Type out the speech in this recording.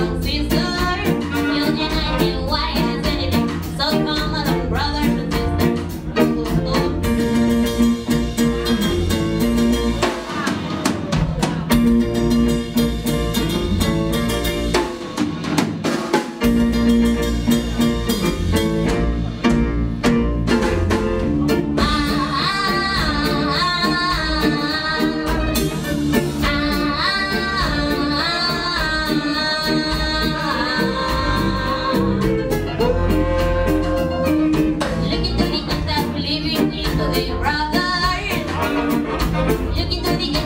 Since